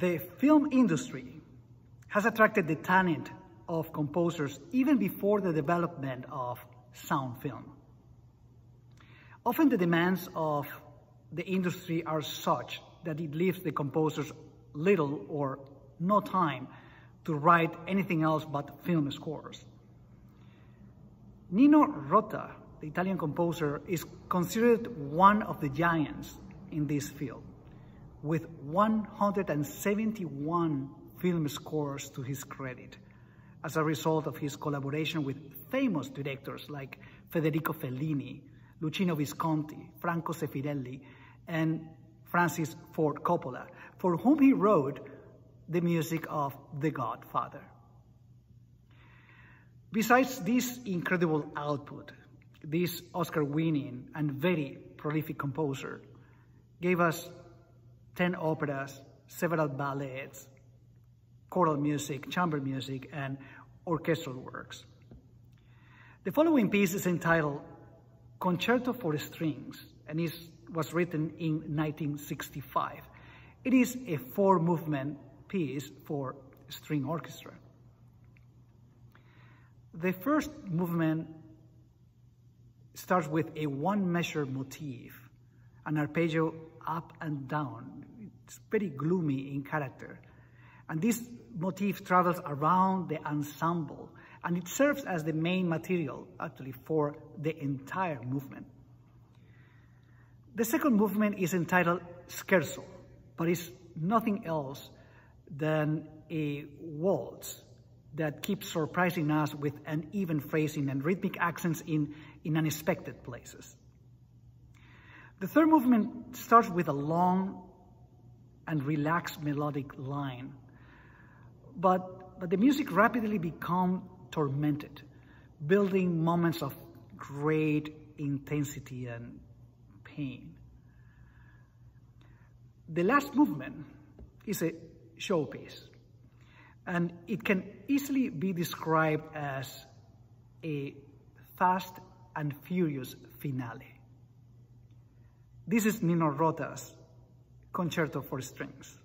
The film industry has attracted the talent of composers even before the development of sound film. Often the demands of the industry are such that it leaves the composers little or no time to write anything else but film scores. Nino Rota, the Italian composer, is considered one of the giants in this field, with 171 film scores to his credit, as a result of his collaboration with famous directors like Federico Fellini, Luchino Visconti, Franco Zeffirelli, and Francis Ford Coppola, for whom he wrote the music of The Godfather. Besides this incredible output, this Oscar-winning and very prolific composer gave us 10 operas, several ballets, choral music, chamber music, and orchestral works. The following piece is entitled Concerto for Strings and it was written in 1965. It is a four-movement piece for string orchestra. The first movement starts with a one-measure motif, an arpeggio up and down. It's pretty gloomy in character. And this motif travels around the ensemble and it serves as the main material, actually, for the entire movement. The second movement is entitled Scherzo, but it's nothing else than a waltz that keeps surprising us with uneven phrasing and rhythmic accents in, in unexpected places. The third movement starts with a long and relaxed melodic line, but, but the music rapidly becomes tormented, building moments of great intensity and pain. The last movement is a showpiece, and it can easily be described as a fast and furious finale. This is Nino Rota's Concerto for Strings.